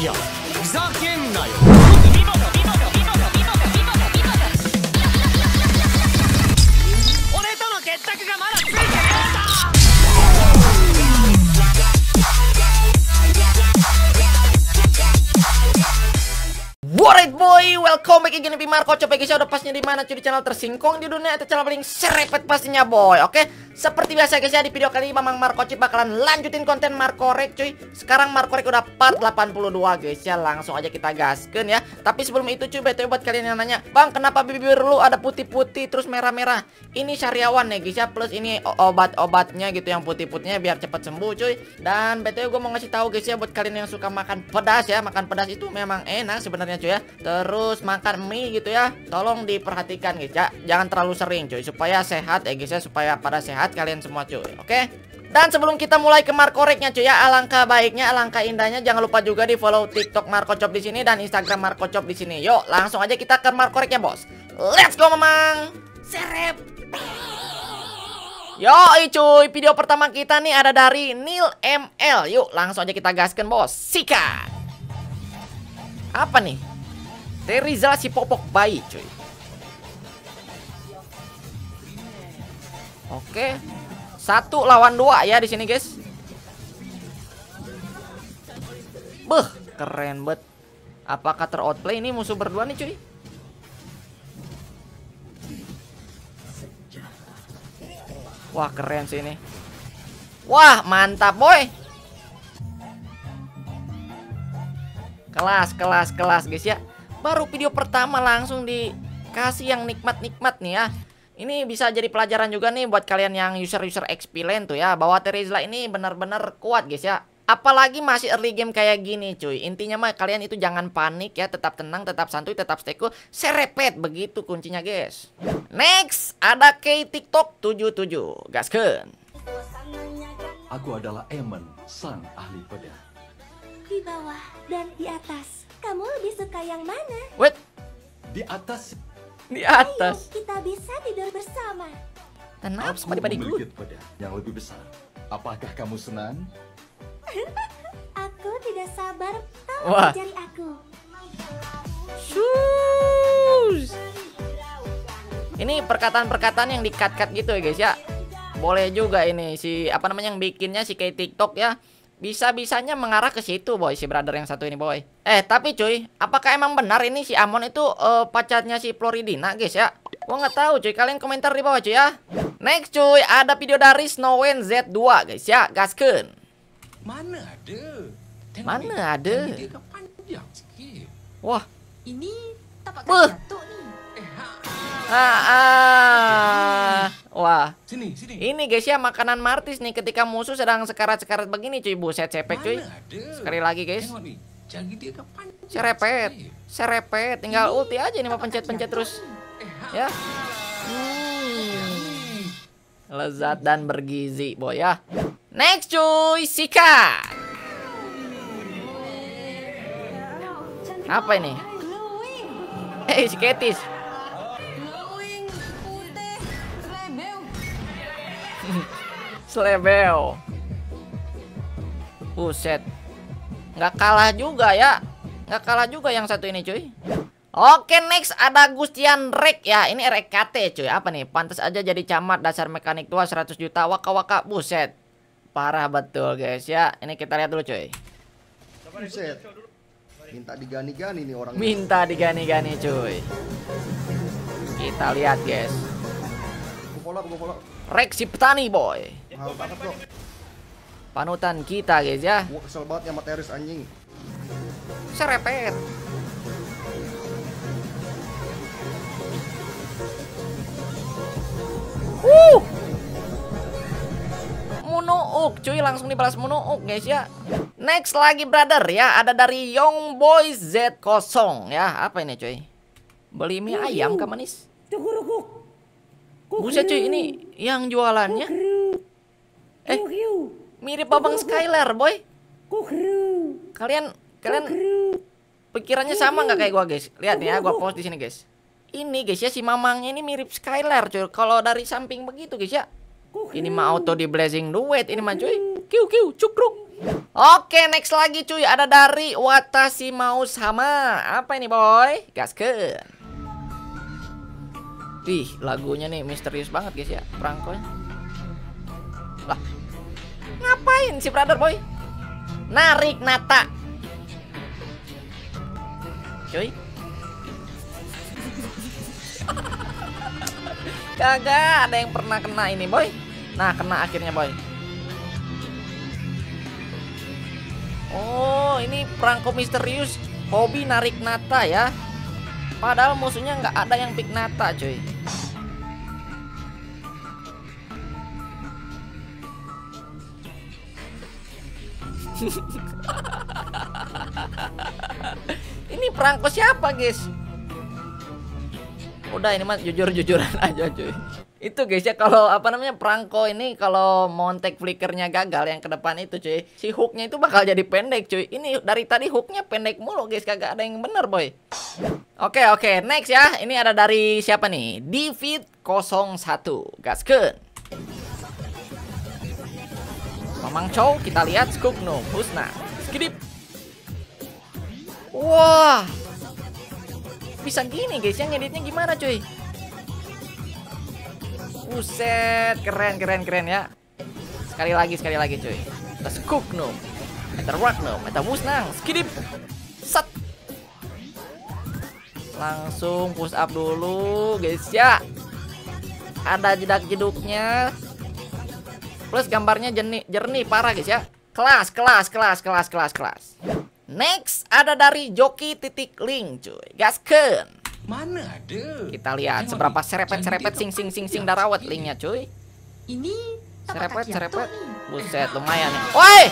いや。ふざけんなよ。俺との決着がまだついてねえぞ Alright boy, welcome back again di Marco Coba guys, udah pasnya di mana cuy di channel tersingkong di dunia atau channel paling serepet pastinya boy. Oke, seperti biasa guys ya di video kali ini Mamang Marco Chip bakalan lanjutin konten Marco Rek cuy. Sekarang Marco Rek udah part 82 guys ya, langsung aja kita gaskan ya. Tapi sebelum itu cuy, betul buat kalian yang nanya, "Bang, kenapa bibir lu ada putih-putih terus merah-merah?" Ini syariawan nih guys ya, plus ini obat-obatnya gitu yang putih-putihnya biar cepet sembuh cuy. Dan betul gue mau ngasih tahu guys ya buat kalian yang suka makan pedas ya, makan pedas itu memang enak sebenarnya cuy ya. Terus makan mie gitu ya. Tolong diperhatikan guys ya. Jangan terlalu sering cuy supaya sehat ya guys ya, supaya pada sehat kalian semua cuy. Oke? Dan sebelum kita mulai ke Markoreknya cuy ya, alangkah baiknya, alangkah indahnya jangan lupa juga di follow TikTok Marco Chop di sini dan Instagram Marco Chop di sini. Yuk, langsung aja kita ke Markoreknya, Bos. Let's go, Mamang. Serep. Yo, cuy, video pertama kita nih ada dari Neil ML. Yuk, langsung aja kita gaskan, Bos. Sikat. Apa nih? Terizal si popok bayi, cuy. Oke. Satu lawan dua ya di sini, guys. Beh, keren banget. Apakah teroutplay ini musuh berdua nih, cuy? Wah, keren sih ini. Wah, mantap, boy. Kelas, kelas, kelas, guys ya. Baru video pertama langsung dikasih yang nikmat-nikmat nih ya. Ini bisa jadi pelajaran juga nih buat kalian yang user-user XP lane tuh ya. Bahwa Terizla ini benar-benar kuat, guys ya. Apalagi masih early game kayak gini cuy Intinya mah kalian itu jangan panik ya Tetap tenang, tetap santuy, tetap stay cool Serepet, begitu kuncinya guys Next, ada K TikTok 77 Gasken Aku adalah Emen, sang ahli pedang. Di bawah dan di atas. Kamu lebih suka yang mana? Wait, Di atas, di atas Ayo, kita bisa tidur bersama. Kenapa aku memiliki pedang yang lebih besar. Apakah kamu senang? Aku tidak sabar tahu Wah. mencari aku. Sus. Ini perkataan-perkataan yang di-cut-cut gitu ya guys ya Boleh juga ini si apa namanya yang bikinnya si kayak TikTok ya bisa-bisanya mengarah ke situ boy si brother yang satu ini boy. Eh tapi cuy, apakah emang benar ini si Amon itu eh, pacarnya si Floridina guys ya? Gua nggak tahu cuy, kalian komentar di bawah cuy ya. Next cuy, ada video dari Snowen Z2 guys ya, gaskeun. Mana ada? Tengok Mana ada? Wah, Ini tapak jatuh ni. Eh, ah, ah. Wah, Sini, sini. ini guys ya makanan martis nih ketika musuh sedang sekarat-sekarat begini cuy, buset cepek cuy. Sekali lagi guys. Kan Serepet, serepet, tinggal ulti aja nih mau pencet-pencet terus. Eh. Ya. Hmm. Lezat dan bergizi, boy ya. Next cuy, sikat. Apa ini? Eh, Ketis. Slebel. Buset. Nggak kalah juga ya. Nggak kalah juga yang satu ini cuy. Oke next ada Gustian Rek ya Ini RKT cuy Apa nih Pantas aja jadi camat Dasar mekanik tua 100 juta Waka waka Buset Parah betul guys ya Ini kita lihat dulu cuy Buset. Minta digani-gani nih orang. Minta digani-gani cuy Kita lihat guys follow, gue follow. Rek si petani boy Mahal banget bro. Panutan kita guys ya Gue kesel banget sama teris anjing. Serepet Uh. Munuuk cuy langsung dibalas Munuuk guys ya. Next lagi brother ya ada dari Young Boy Z0 ya. Apa ini cuy? Beli mie ayam kah manis? Buset cuy ini yang jualannya. Eh mirip Babang Skylar boy. Kalian kalian pikirannya sama nggak kayak gua guys? Lihat nih ya, gua post di sini guys. Ini guys ya si mamangnya ini mirip Skylar cuy. Kalau dari samping begitu guys ya. Ini mah auto di blazing duet ini mah cuy. Kiu kiu cukruk. Oke, next lagi cuy. Ada dari Watashi Mau Sama. Apa ini, boy? Gaskeun. Ih, lagunya nih misterius banget guys ya, perangkonya. Lah. Ngapain si brother, boy? Narik nata. Cuy. Kagak ada yang pernah kena ini, boy. Nah, kena akhirnya, boy. Oh, ini perangko misterius hobi narik nata ya. Padahal musuhnya nggak ada yang pick nata, cuy. ini perangko siapa, guys? Udah ini mah jujur-jujuran aja, cuy. Itu guys ya kalau apa namanya perangko ini kalau montek flickernya gagal yang ke depan itu cuy, si hooknya itu bakal jadi pendek cuy. Ini dari tadi hooknya pendek mulu guys, kagak ada yang bener boy. Oke oke next ya, ini ada dari siapa nih? David 01 Gaskeun. Mamang Chow kita lihat Skugno Husna Skidip Wah Bisa gini guys ya ngeditnya gimana cuy Buset, keren keren keren ya. Sekali lagi sekali lagi cuy. Let's cook no. Meta no, meta musnang, skidip. Set. Langsung push up dulu guys ya. Ada jedak jeduknya. Plus gambarnya jernih, jernih parah guys ya. Kelas, kelas, kelas, kelas, kelas, kelas. Next ada dari Joki titik link cuy. Gasken. Mana ada? Kita lihat seberapa nih, serepet-serepet sing sing sing sing Ya, darawat linknya cuy. Ini Serepet serepet. Nih. Buset lumayan ya. Woi!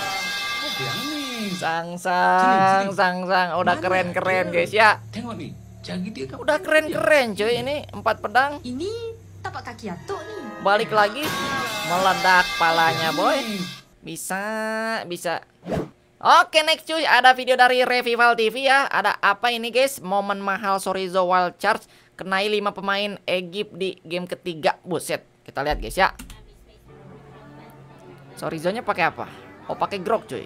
Nih? Sang Sini, sang sini. sang sang udah Mana keren keren ada? guys ya. Tengok nih, Udah keren keren cuy ini empat pedang Ini tapak kaki Atuk nih. balik lagi meledak palanya boy. Bisa bisa. Oke next cuy ada video dari Revival TV ya. Ada apa ini guys? Momen mahal Sorizo Wild Charge kenai 5 pemain Egypt di game ketiga. Buset. Kita lihat guys ya. Sorizonya pakai apa? Oh pakai grok cuy.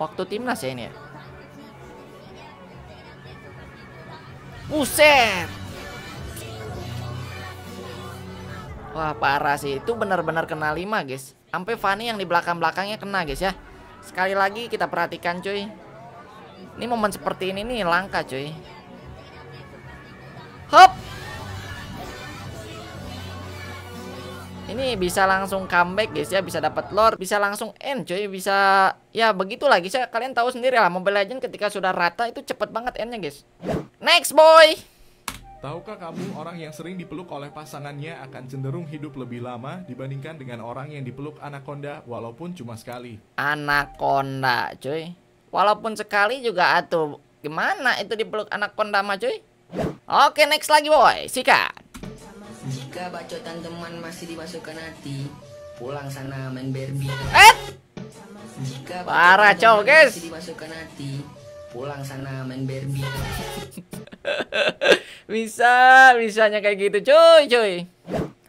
Waktu timnas ya ini ya. Buset. Wah parah sih. Itu benar-benar kena 5 guys. Sampai Fanny yang di belakang-belakangnya kena guys ya. Sekali lagi kita perhatikan cuy. Ini momen seperti ini nih langka cuy. Hop! Ini bisa langsung comeback guys ya. Bisa dapat lore Bisa langsung end cuy. Bisa Ya begitulah guys ya. Kalian tahu sendiri lah Mobile Legends ketika sudah rata itu cepet banget endnya guys. Next boy Tahukah kamu orang yang sering dipeluk oleh pasangannya akan cenderung hidup lebih lama dibandingkan dengan orang yang dipeluk anaconda walaupun cuma sekali? Anaconda cuy Walaupun sekali juga atuh Gimana itu dipeluk anaconda mah cuy Oke next lagi boy Sikat Jika bacotan teman masih dimasukkan hati, pulang sana main Barbie. Eh Jika Parah, bacotan cow, teman guys. masih dimasukkan hati, pulang sana main Barbie. Bisa Bisanya kayak gitu cuy cuy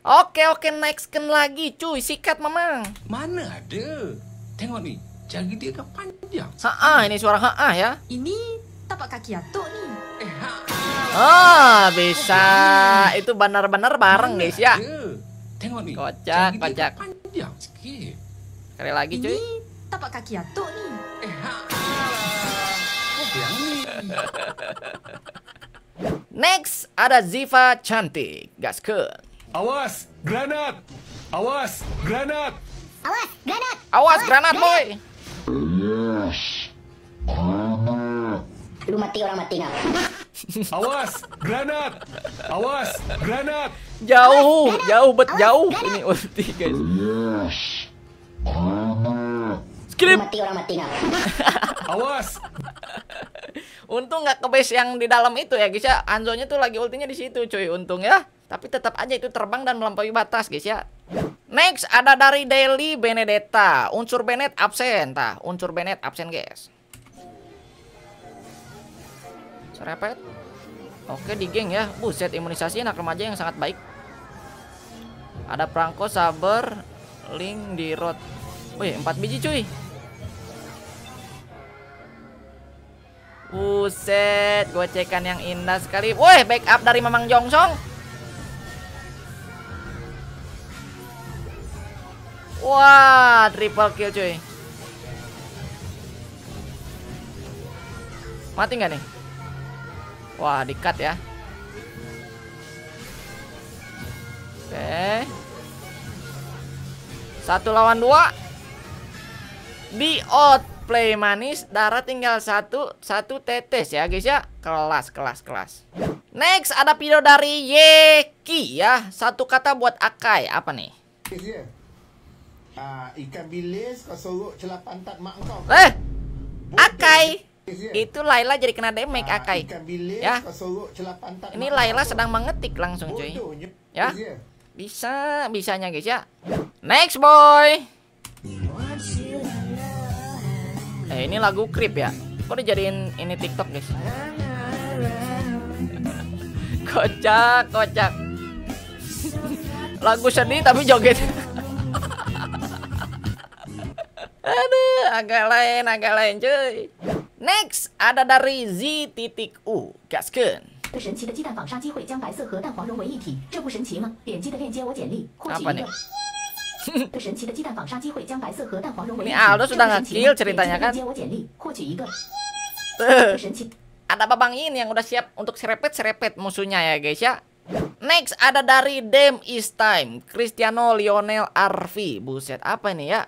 Oke oke next kan lagi cuy Sikat memang Mana ada? Tengok nih, jagi dia kan panjang. Ha ini suara ha ya Ini tapak kaki Atuk nih. Eh, ha, Oh bisa Itu benar-benar bareng mana guys ya ada? Tengok nih, Kocak, kocak. panjang sikit. Sekali lagi Ini cuy tapak kaki Atuk nih. Eh, ha? Next ada Ziva cantik Gaskeun Awas, granat! Awas, granat! Awas granat boy Lu mati orang mati nggak? Awas, granat! Awas, granat! Jauh Jauh bet jauh Ini ulti guys Lu Skip mati orang mati nggak? Awas! Untung nggak ke base yang di dalam itu ya guys ya. Anzonya tuh lagi ultinya di situ cuy. Untung ya. Tapi tetap aja itu terbang dan melampaui batas guys ya. Next ada dari Daily Benedetta. Unsur Bennett absen tah. Unsur Bennett absen guys. Serepet. Oke di geng ya. Buset imunisasi anak remaja yang sangat baik. Ada Prangko, Saber, Link di road. Wih, 4 biji cuy. Buset, gocekan yang indah sekali. Woi, backup dari Mamang Jongsong. Wah, triple kill cuy. Mati nggak nih? Wah, di-cut ya. Oke. Satu lawan dua. Di outplay manis, darah tinggal satu, satu tetes ya guys ya. Kelas, kelas, kelas. Next ada video dari Yeki ya. Satu kata buat Akai, apa nih? dia. Ah, ikan bilis kau sorok celah pantat mak kau. Eh, Akai. Itu Laila jadi kena damage Ah, Akai. Ikan bilis Ya. Ini Laila sedang mengetik langsung cuy. Ya. Dia. Bisa, bisanya guys ya. Next boy. Eh ini lagu Creep ya. Kok dijadiin ini TikTok guys? kocak, kocak. Lagu sedih tapi joget. Aduh, agak lain, agak lain cuy. Next ada dari Z titik U Gasken. 个神奇的鸡蛋纺纱机会将白色和蛋黄融为一体，这不神奇吗？点击的链接我简历，获取 Apa 一 nih? 个。 个神奇的鸡蛋纺纱机会将白色和蛋黄融为一 Ini 体， Aldo 这 sudah 不神奇 nge-kill 吗？ ceritanya 点 kan? 击的链接我简历，获取一个。 Tuh. 个神奇。 ada babang ini yang udah siap untuk serepet-serepet musuhnya ya guys ya. Next ada dari Dem Is Time Cristiano Lionel Arfi Buset apa ini ya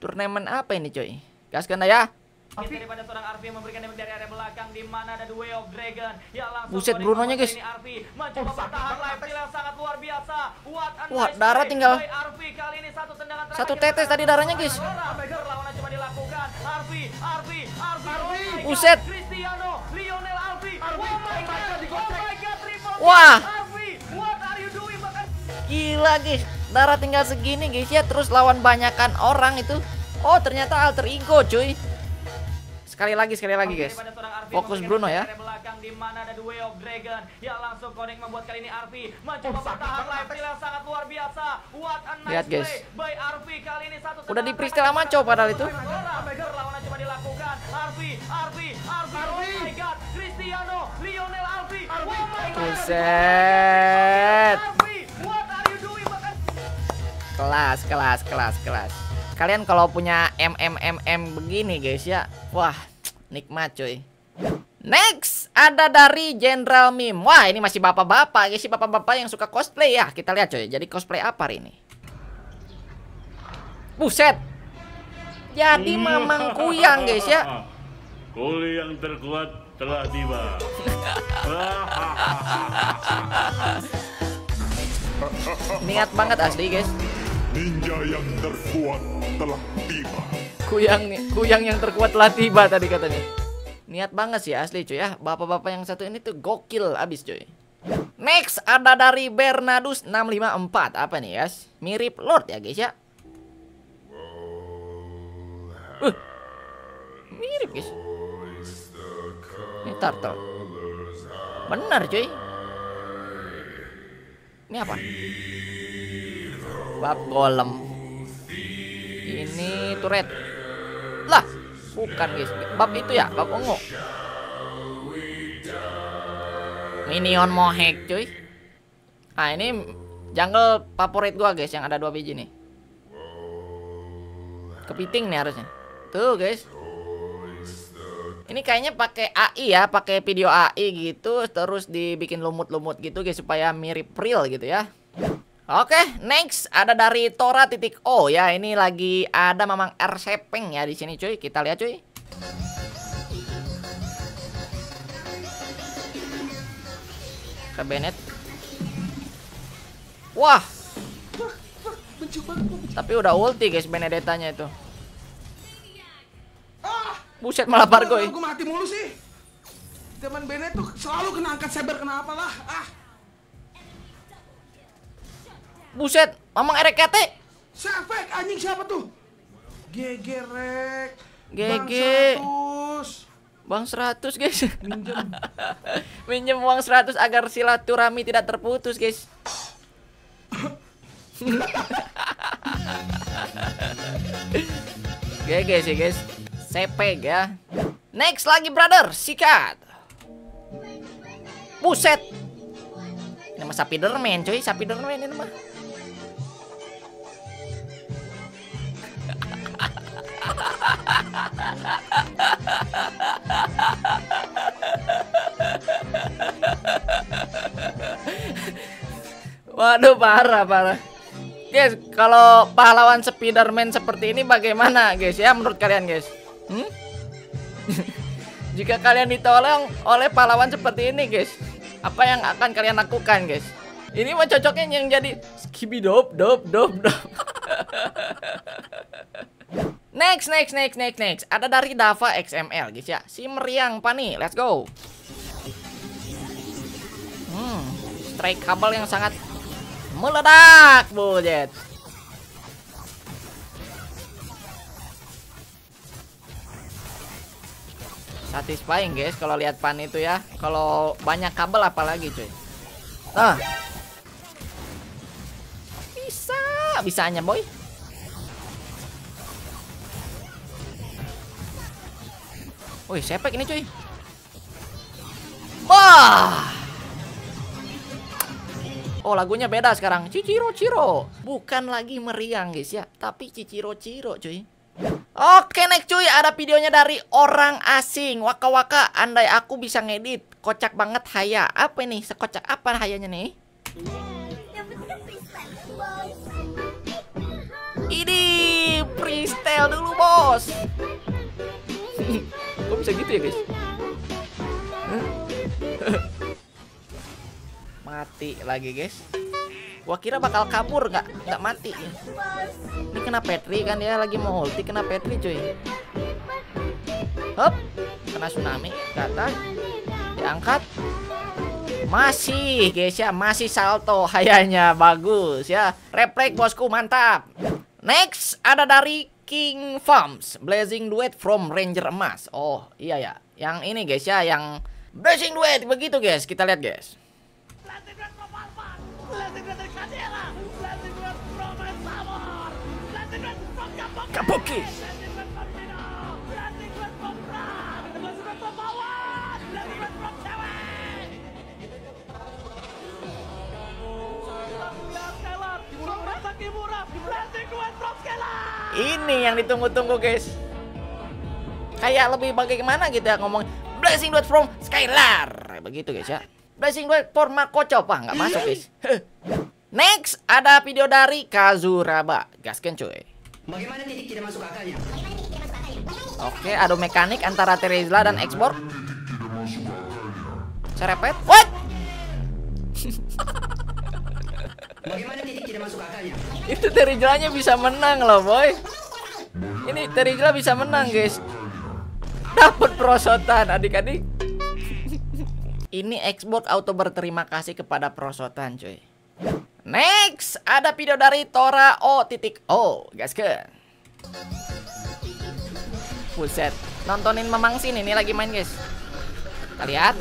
Turnamen apa ini coy Gaskan dah ya daripada seorang Arfi yang memberikan damage dari area belakang di mana ada The Way of Dragon. Yang langsung Buset, Brunonya, guys. ini Arfi. Mencoba bertahan live steal yang sangat luar biasa. What Wah, nice darah tinggal Arfi kali ini. Satu tendangan terakhir Satu tetes tadi darahnya guys. Dagger lawannya coba dilakukan. Arfi Arfi Arfi. Oh. Buset. Cristiano Lionel Arfi. Oh my god oh my god triple. Wah. Arfi what are you doing? Bahkan Gila guys. Darah tinggal segini guys ya. Terus lawan banyakan orang itu. Oh ternyata alter ego cuy Sekali lagi sekali lagi guys. Fokus Bruno ya. belakang di mana ada The Way of Dragon. Yang langsung connect membuat kali ini Arfi mencoba bertahan live steal yang sangat luar biasa. What a nice Lihat, guys. play by Arfi kali ini satu Udah di freestyle sama Cow padahal itu. Dilakukan. Arfi Arfi Arfi. Oh my god. Cristiano Lionel Arfi. Oh my god. Buset. Kelas, kelas, kelas, kelas. Kalian kalau punya MMMM begini guys ya, wah nikmat cuy. Next ada dari General Meme. Wah ini masih bapak-bapak guys, sih bapak-bapak yang suka cosplay ya. Kita lihat coy. Jadi cosplay apa hari ini? Buset. Jadi mamang kuyang guys ya. Kuli yang terkuat telah tiba. Niat banget asli guys. Ninja yang terkuat telah tiba. Kuyang nih, kuyang yang terkuat telah tiba tadi katanya. Niat banget sih asli cuy ya. Bapak-bapak yang satu ini tuh gokil abis cuy. Next ada dari Bernadus 654. Apa nih guys? Mirip Lord ya guys ya. Uh, mirip guys. Ini turtle. Benar cuy. Ini apa? Bab golem. Ini turret. Bukan guys. Bab itu ya, bab ungu. Minion mohek cuy. Ah ini jungle favorit gua guys yang ada dua biji nih. Kepiting nih harusnya. Tuh guys. Ini kayaknya pakai AI ya, pakai video AI gitu, terus dibikin lumut-lumut gitu guys supaya mirip real gitu ya. Oke, next ada dari Tora titik O ya. Ini lagi ada Mamang R Sepeng ya di sini cuy. Kita lihat cuy. Ke Bennett. Wah. Tapi udah ulti guys Benedettanya itu. Buset malah Bargoy. Gue mati mulu sih. Zaman Bennett tuh selalu kena angkat saber kenapa lah? Ah, Buset, Mamang RKT. Sefek anjing siapa tuh? GG rek. GG. Bang 100. Bang 100 guys. Minjem uang 100 agar silaturahmi tidak terputus guys. GG sih guys. Sepeg ya. Next lagi brother, sikat. Buset. Ini mah Spiderman cuy, Spiderman ini mah. Waduh parah parah. Guys, kalau pahlawan Spiderman seperti ini bagaimana guys ya menurut kalian guys? Hmm? Jika kalian ditolong oleh pahlawan seperti ini guys, apa yang akan kalian lakukan guys? Ini mah cocoknya yang jadi skibidop dop dop dop. next next next next next. Ada dari Dava XML guys ya. Si meriang pani, let's go. Hmm, strike kabel yang sangat meledak bujet. Satisfying guys kalau lihat pan itu ya. Kalau banyak kabel apalagi cuy. Ah. Bisa bisanya boy Wih, sepek ini cuy. Wah! Oh lagunya beda sekarang. Ciciro Ciro. Bukan lagi meriang guys ya. Tapi Ciciro Ciro cuy. Oke next cuy. Ada videonya dari orang asing. Waka waka andai aku bisa ngedit. Kocak banget Haya. Apa ini? Sekocak apa Hayanya nih? Ini freestyle dulu bos Kok bisa gitu ya guys? Mati lagi guys. Gua kira bakal kabur nggak nggak mati. Ini kena Petri kan dia lagi mau ulti kena Petri cuy. Hop kena tsunami ke atas. Diangkat. Masih guys ya masih salto. Hayanya bagus ya. Refleks bosku mantap. Next ada dari King Farms Blazing Duet from Ranger Emas. Oh iya ya. Yang ini guys ya yang Blazing Duet. Begitu guys. Kita lihat guys. Kabuki. Ini yang ditunggu-tunggu guys. Kayak lebih bagaimana gitu ya ngomong Blessing Duet from Skylar. Begitu guys ya. Blessing Duet for Marco Copa nggak masuk guys. Next ada video dari Kazuraba. Gaskan cuy. Bagaimana titik tidak masuk akalnya? Oke, adu mekanik antara Terizla dan Export. Serepet. What? Bagaimana titik tidak masuk akalnya? Itu Terizlanya bisa menang loh, boy. Ini Terizla bisa menang, guys. Dapat prosotan adik-adik. Ini Xbox auto berterima kasih kepada prosotan, cuy. Next, ada video dari Tora O titik O, gaskeun. Buset, nontonin Mamang sini nih lagi main, guys. Kita lihat.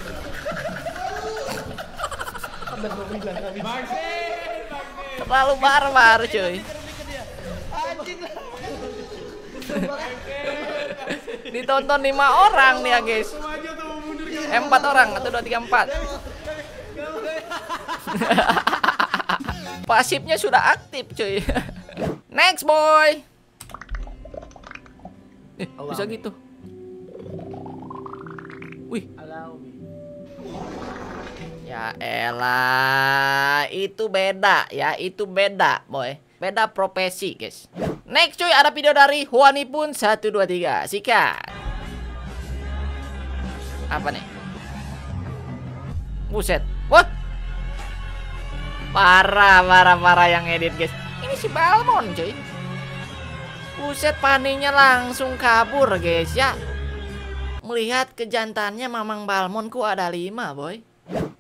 Terlalu barbar, cuy. Ditonton lima orang nih ya, guys. Eh, empat orang, satu dua tiga empat. Pasifnya sudah aktif cuy. Next boy. Eh bisa gitu. Wih Ya elah Itu beda ya Itu beda boy. Beda profesi guys. Next cuy ada video dari Huani pun 123 Sikat. Apa nih? Buset. Wah Parah, parah, parah yang edit guys. Ini si Balmon cuy. Buset paninya langsung kabur guys ya. Melihat kejantannya Mamang Balmonku ada 5 boy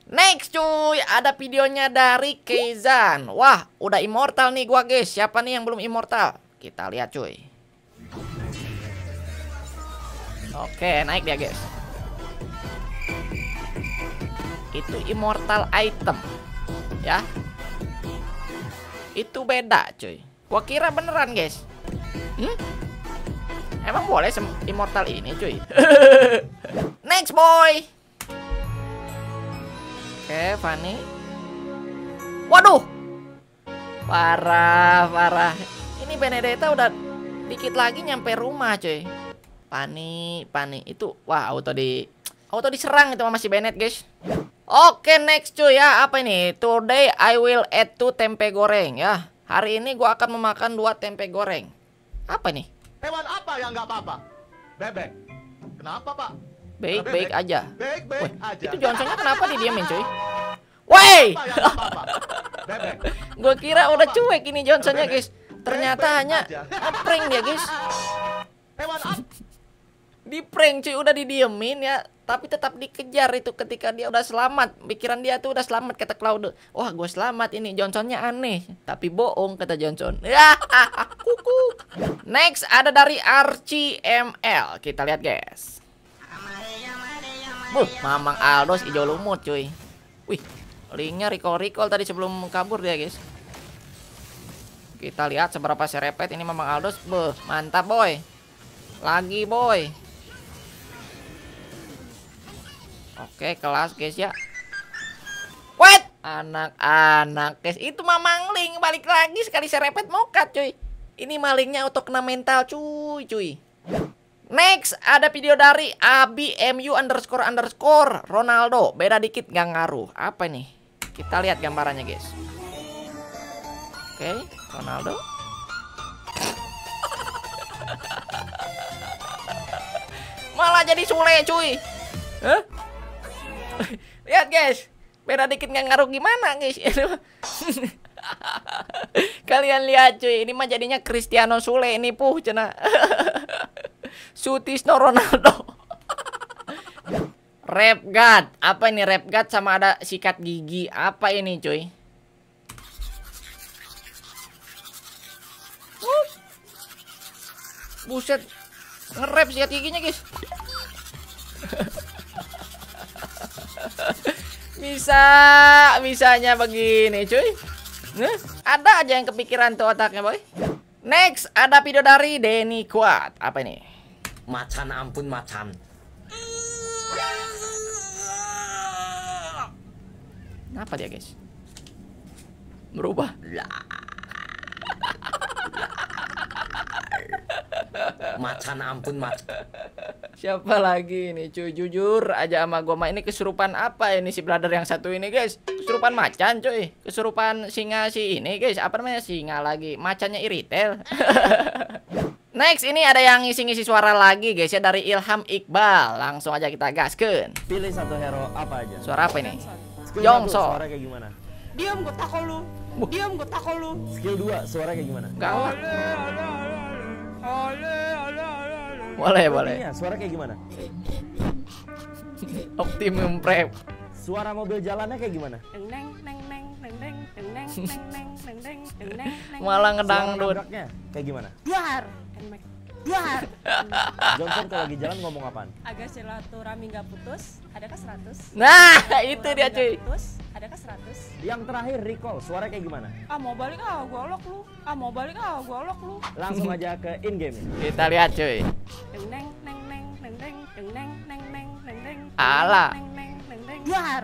Next cuy. Ada videonya dari Keizan Wah udah immortal nih gua guys. Siapa nih yang belum immortal? Kita lihat cuy. Oke naik dia guys. Itu immortal item. Ya. Itu beda cuy. Gua kira beneran guys. Hmm? Emang boleh immortal ini cuy? Next boy. Oke, Fanny. Waduh. Parah, parah. Ini Benedetta udah dikit lagi nyampe rumah cuy. Pani, Pani itu wah auto di auto diserang itu sama si guys. Oke next cuy ya apa ini? Today I will add to tempe goreng ya. Hari ini gua akan memakan dua tempe goreng. Apa nih? Hewan apa yang nggak apa-apa? Bebek. Kenapa, Pak? Baik-baik Bebek. aja. Baik-baik aja. Itu Johnsonnya kenapa didiamin cuy? Woi! Bebek. Gua kira udah cuek ini Johnsonnya guys. Ternyata Baik-baik hanya prank dia guys. Di prank cuy udah didiemin ya tapi tetap dikejar itu ketika dia udah selamat pikiran dia tuh udah selamat kata Claude wah gue selamat ini Johnsonnya aneh tapi bohong kata Johnson ya kuku next ada dari Archie ML kita lihat guys Buh, Mamang Aldos hijau lumut cuy. Wih linknya recall recall tadi sebelum kabur dia guys. Kita lihat seberapa serepet ini Mamang Aldos. Buh, mantap boy. Lagi boy. Oke, kelas guys ya. Wait, anak-anak guys, itu Mamang Ling balik lagi sekali serepet mokat cuy. Ini malingnya auto kena mental cuy, cuy. Next, ada video dari Abi MU underscore underscore Ronaldo. Beda dikit gak ngaruh. Apa nih? Kita lihat gambarannya guys. Oke, Ronaldo. Malah jadi Sule cuy. Hah? Lihat guys, beda dikit nggak ngaruh gimana guys? Kalian lihat cuy, ini mah jadinya Cristiano Sule ini puh cina. Sutisno Ronaldo. Rap God, apa ini Rap God sama ada sikat gigi? Apa ini cuy? Uh. Buset, nge-rap sikat giginya guys. Bisa, bisanya begini cuy. Ada aja yang kepikiran tuh otaknya boy. Next, ada video dari Denny Kuat. Apa ini? Macan ampun macan. Apa dia guys? Berubah. Macan ampun macan. Siapa lagi ini cuy jujur aja sama gua mah ini kesurupan apa ini si brother yang satu ini guys kesurupan macan cuy kesurupan singa si ini guys apa namanya singa lagi macannya iritel Next ini ada yang ngisi-ngisi suara lagi guys ya dari Ilham Iqbal langsung aja kita gaskeun Pilih satu hero apa aja? suara apa ini Yongso. Suara kayak gimana? Diam gue takol lu. Diam gue takol lu. Skill 2 suara kayak gimana? Gawat. boleh boleh Iya, suara kayak gimana? Optimum Prep Suara mobil jalannya kayak gimana? malah Suara ngedangdut nabraknya kayak gimana? Duar handmade Buat. Johnson kalau lagi jalan ngomong apaan? Agar silaturahmi nggak putus, adakah 100? Nah, itu dia cuy. Putus, adakah 100? Yang terakhir recall, suara kayak gimana? Ah mau balik ah, gua olok lu. Ah mau balik ah, gua olok lu. Langsung aja ke in game. Kita lihat cuy. Neng neng neng neng neng neng deng neng neng neng neng neng. Ala. Neng neng neng neng. Duar.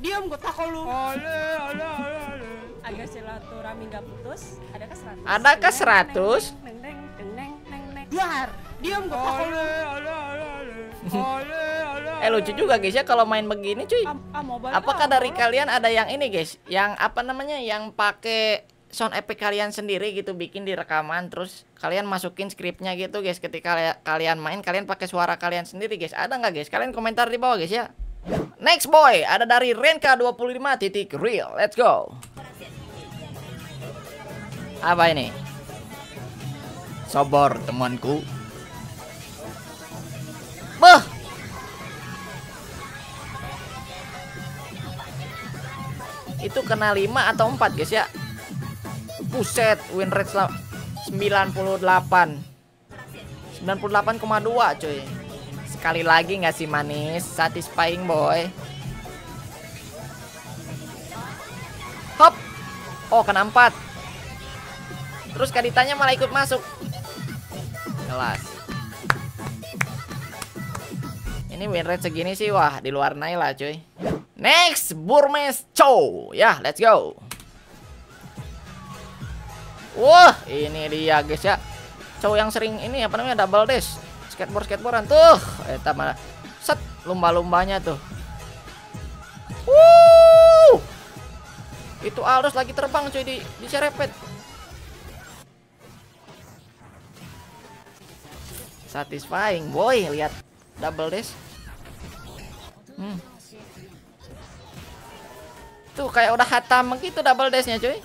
Diam gua takol lu. Ale ale ale. ale. Agar silaturahmi nggak putus, adakah 100? Adakah 100? Neng, neng, neng, neng. Duar. Diam gue lu. Eh lucu juga guys ya kalau main begini cuy. Ah. Apakah ah, dari kalian ada yang ini guys Yang apa namanya Yang pakai sound effect kalian sendiri gitu Bikin di rekaman Terus kalian masukin skripnya gitu guys Ketika kali- kalian main Kalian pakai suara kalian sendiri guys. Ada nggak guys? Kalian komentar di bawah guys ya. Next boy Ada dari Renka 25 titik real. Let's go. Apa ini Sabar temanku. Beuh Itu kena 5 atau 4 guys ya? Buset win rate sel- 98 98,2 cuy. Sekali lagi nggak sih manis? Satisfying boy. Hop! Oh kena 4 Terus kaditanya malah ikut masuk jelas ini winrate segini sih wah di luar Naila cuy. Next Burmes Chow. Ya yeah, let's go. Wah ini dia guys ya. Chow yang sering ini apa namanya double dash. Skateboard skateboardan. Tuh eh mana set lumba-lumbanya tuh. Wuh! itu harus lagi terbang cuy di di serepet Satisfying boy, lihat double dash. Hmm. Tuh kayak udah hatam gitu double dashnya cuy.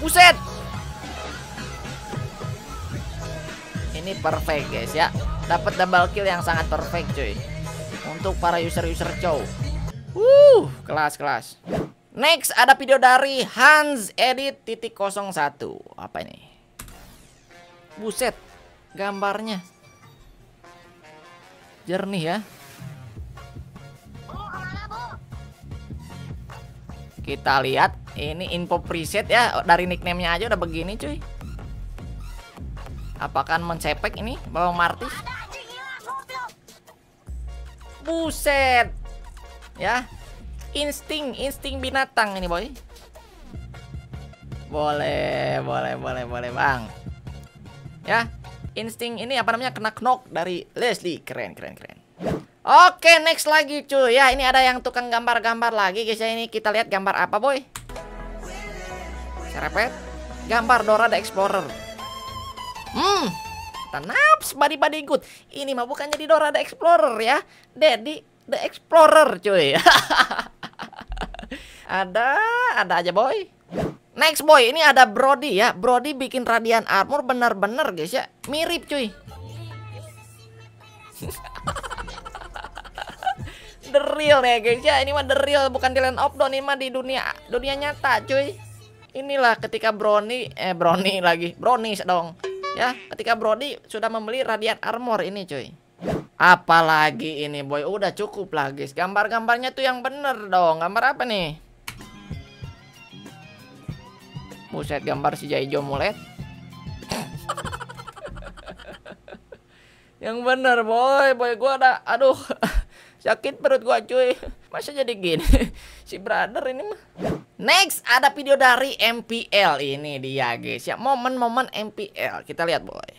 Buset. Ini perfect guys ya. Dapat double kill yang sangat perfect cuy. Untuk para user-user cow. Wuh, kelas-kelas. Next ada video dari Hans Edit titik 01. Apa ini? Buset, gambarnya jernih ya. Kita lihat ini info preset ya dari nickname-nya aja udah begini cuy. Apakah mencepek ini bawang martis? Buset. Ya. Insting, insting binatang ini boy. Boleh, boleh, boleh, boleh, Bang. Ya. Insting ini apa namanya kena knock dari Leslie. Keren, keren, keren. Oke, next lagi cuy. Ya, ini ada yang tukang gambar-gambar lagi guys ya. Ini kita lihat gambar apa, boy? Serepet. Gambar Dora the Explorer. Hmm. Tanaps body body good. Ini mah bukan jadi Dora the Explorer ya. Daddy the Explorer cuy. ada, ada aja boy. Next boy, ini ada Brody ya. Brody bikin radian armor bener-bener guys ya. Mirip cuy. the real ya guys ya. Ini mah the real bukan di Land of ini mah di dunia dunia nyata cuy. Inilah ketika Brony eh Brony lagi. Brony dong. Ya, ketika Brody sudah membeli radiant armor ini cuy. Apalagi ini boy, udah cukup lah guys. Gambar-gambarnya tuh yang bener dong. Gambar apa nih? Buset gambar si Jaijo mulet. yang bener boy, boy gua ada aduh sakit perut gua cuy. Masa jadi gini? si brother ini mah. Next ada video dari MPL ini dia guys ya momen-momen MPL kita lihat boy.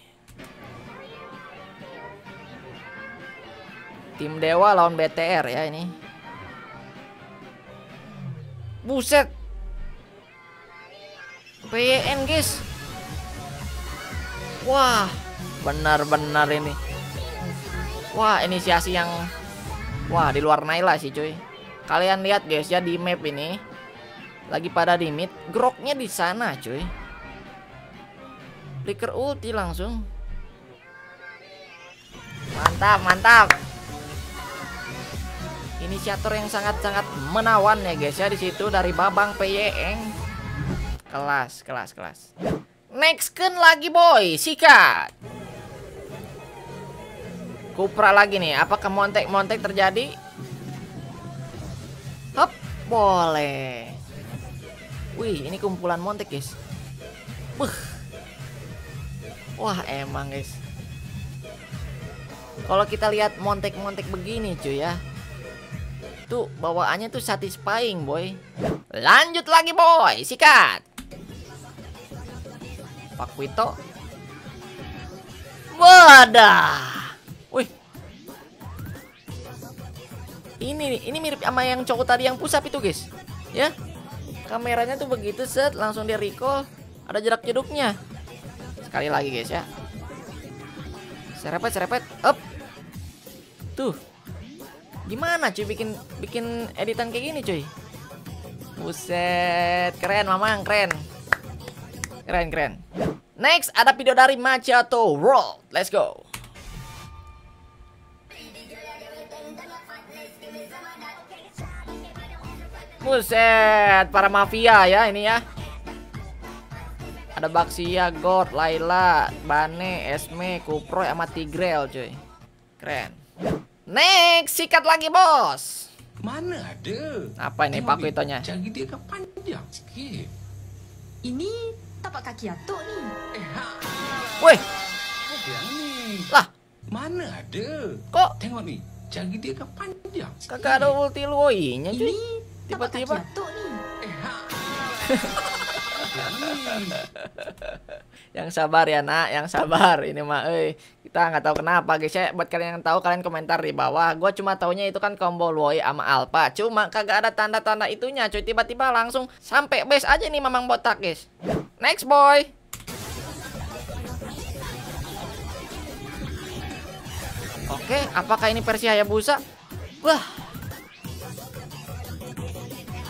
Tim Dewa lawan BTR ya ini. Buset. PN guys. Wah, benar-benar ini. Wah, inisiasi yang wah di luar Naila sih cuy. Kalian lihat guys ya di map ini lagi pada di mid, groknya di sana cuy. Flicker ulti langsung. Mantap, mantap. Inisiator yang sangat-sangat menawan ya guys ya di situ dari Babang PYeng. Kelas, kelas, kelas. Next kan lagi boy, sikat. Kupra lagi nih, apakah montek-montek terjadi? Hop, boleh. Wih, ini kumpulan montek, guys. Buh. Wah, emang, guys. Kalau kita lihat montek-montek begini, cuy ya. Tuh, bawaannya tuh satisfying, boy. Lanjut lagi, boy. Sikat. Pak Wito. Wadah. Wih. Ini ini mirip sama yang cowok tadi yang pusap itu, guys. Ya. Kameranya tuh begitu set. Langsung dia recall. Ada jarak jeduknya. Sekali lagi guys ya. Serepet serepet. Up. Tuh. Gimana cuy bikin bikin editan kayak gini cuy? Buset. Keren mamang keren keren keren next ada video dari Machato World let's go Buset, para mafia ya ini ya. Ada Baxia, God, Laila, Bane, Esme, Kupro, sama Tigrel cuy. Keren. Next, sikat lagi bos. Mana ada? Apa ini Pak Witonya? Jari dia kan panjang sikit. Ini tapak kaki atuk ni. Eh, ha. Wih. Yang ni. Lah, Mana ada? Kok? Tengok ni. Jari dia kan panjang. kagak ada ulti luoinya cuy. Tiba-tiba. yang sabar ya nak, yang sabar ini mah, eh kita nggak tahu kenapa guys ya. Buat kalian yang tahu kalian komentar di bawah. Gue cuma taunya itu kan combo Luoi sama Alpha. Cuma kagak ada tanda-tanda itunya cuy. Tiba-tiba langsung sampai base aja nih mamang botak guys. Next boy. Oke, apakah ini versi Hayabusa? Wah.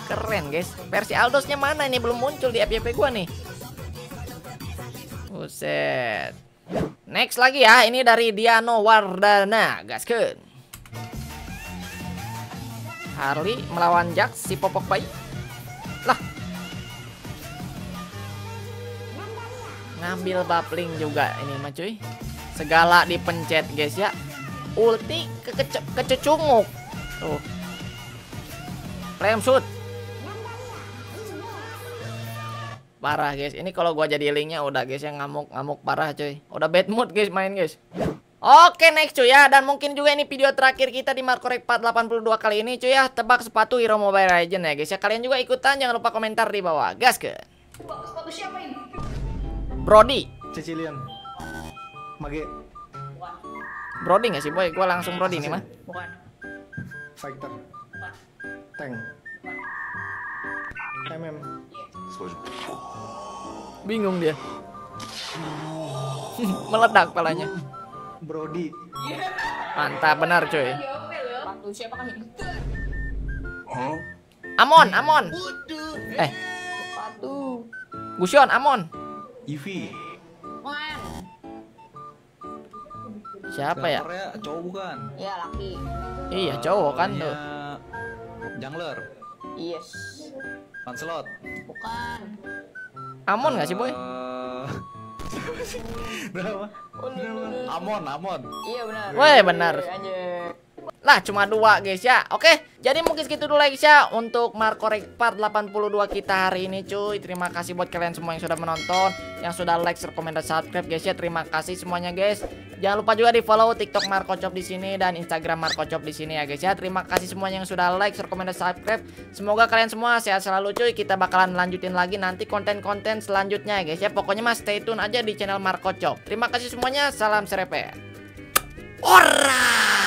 Keren guys. Versi Aldosnya mana ini belum muncul di FYP gua nih. Buset. Next lagi ya, ini dari Diano Wardana, gaskeun. Harley melawan Jax si popok bayi. Lah. Ngambil buffling juga ini mah cuy. Segala dipencet guys ya. Ulti ke kececunguk. Tuh. Flame shoot. Parah guys. Ini kalau gua jadi linknya udah guys yang ngamuk-ngamuk parah cuy. Udah bad mood guys main guys. Oke next cuy ya dan mungkin juga ini video terakhir kita di Marco Rek 482 kali ini cuy ya tebak sepatu Hero Mobile Legend ya guys ya kalian juga ikutan jangan lupa komentar di bawah gas ke Sepatu siapa ini? Brody Cecilian. Mage. Brody nggak sih boy gua langsung Brody nih mah Bukan. Fighter. Tank. MM. Bingung dia meledak palanya Brody. mantap benar siapa kan ini? Amon Amon eh. Gusion Amon. Man. siapa ya cowok bukan? Ya laki. iya cowok kan tuh Jungler. Yes. Lancelot. Bukan. Amon nggak sih boy Eh, Berapa? Amon, Amon. Iya benar. Weh, benar. Anjir. Lah cuma dua guys ya. Oke jadi mungkin segitu dulu guys ya Untuk Marco Rek Part 82 kita hari ini cuy. Terima kasih buat kalian semua yang sudah menonton Yang sudah like, share, komen, dan subscribe guys ya. Terima kasih semuanya guys. Jangan lupa juga di follow TikTok Marco Chop di sini Dan Instagram Marco Chop di sini ya guys ya. Terima kasih semuanya yang sudah like, share, komen, dan subscribe. Semoga kalian semua sehat selalu cuy. Kita bakalan lanjutin lagi nanti konten-konten selanjutnya guys ya. Pokoknya mas stay tune aja di channel Marco Chop. Terima kasih semuanya. Salam serepet. Ora